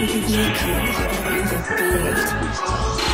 Give me a color, I'll